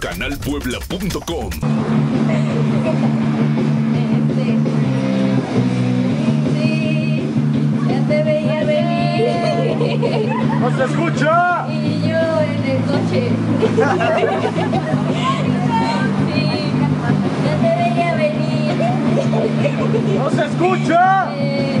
Canalpuebla.com. ¡No se escucha! Y yo en el coche. Sí, ya te veía venir. ¡No se escucha! Eh,